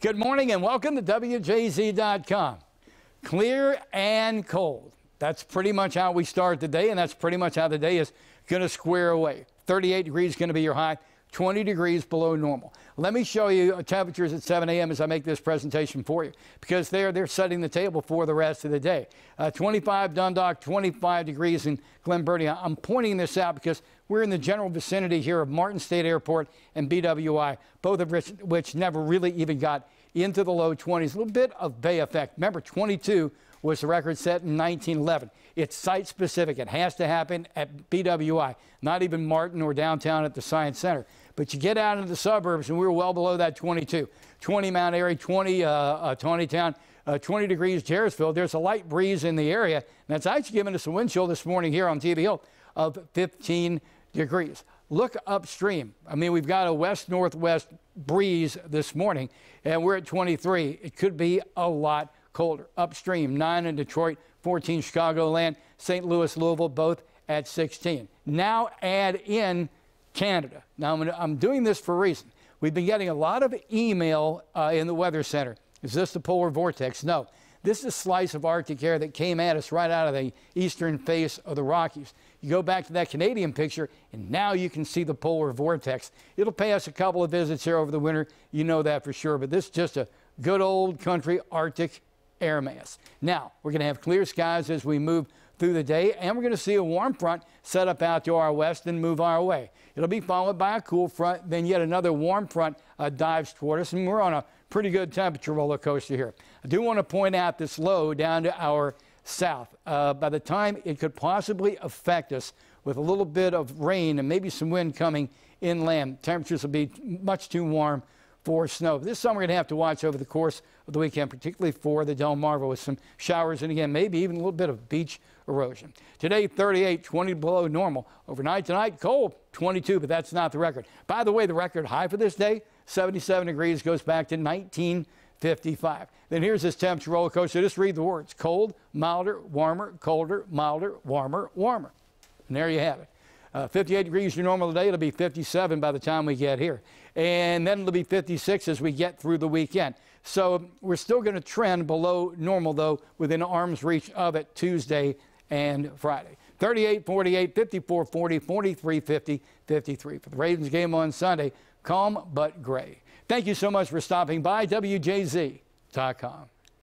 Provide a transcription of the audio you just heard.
Good morning and welcome to WJZ.com. Clear and cold. That's pretty much how we start the day, and that's pretty much how the day is going to square away. 38 degrees going to be your high. 20 degrees below normal. Let me show you temperatures at 7 a.m. as I make this presentation for you because they're, they're setting the table for the rest of the day. Uh, 25 Dundalk, 25 degrees in Glen Burnie. I'm pointing this out because we're in the general vicinity here of Martin State Airport and BWI, both of which, which never really even got into the low 20s. A little bit of Bay effect. Remember, 22 was the record set in 1911. It's site specific. It has to happen at BWI, not even Martin or downtown at the Science Center. But you get out into the suburbs, and we were well below that 22. 20 Mount Airy, 20 uh, uh, Town, uh, 20 degrees Jarrettsville. There's a light breeze in the area, and that's actually giving us a wind chill this morning here on TV Hill of 15 degrees. Look upstream. I mean, we've got a west northwest breeze this morning, and we're at 23. It could be a lot colder. Upstream, 9 in Detroit, 14 Chicagoland, St. Louis, Louisville, both at 16. Now add in Canada. Now, I'm, I'm doing this for a reason. We've been getting a lot of email uh, in the Weather Center. Is this the polar vortex? No. This is a slice of Arctic air that came at us right out of the eastern face of the Rockies. You go back to that Canadian picture, and now you can see the polar vortex. It'll pay us a couple of visits here over the winter. You know that for sure. But this is just a good old country Arctic air mass. Now, we're going to have clear skies as we move through the day, and we're going to see a warm front set up out to our west and move our way. It'll be followed by a cool front, then yet another warm front uh, dives toward us, and we're on a pretty good temperature roller coaster here. I do want to point out this low down to our south. Uh, by the time it could possibly affect us with a little bit of rain and maybe some wind coming inland, temperatures will be much too warm for snow. This summer, we're going to have to watch over the course of the weekend, particularly for the Delmarva with some showers and again, maybe even a little bit of beach erosion. Today, 38, 20 below normal. Overnight tonight, cold, 22, but that's not the record. By the way, the record high for this day, 77 degrees, goes back to 1955. Then here's this temperature roller coaster. Just read the words cold, milder, warmer, colder, milder, warmer, warmer. And there you have it. Uh, 58 degrees your normal today. It'll be 57 by the time we get here. And then it'll be 56 as we get through the weekend. So we're still going to trend below normal, though, within arm's reach of it Tuesday and Friday. 38, 48, 54, 40, 43, 50, 53. For the Ravens game on Sunday, calm but gray. Thank you so much for stopping by. WJZ.com.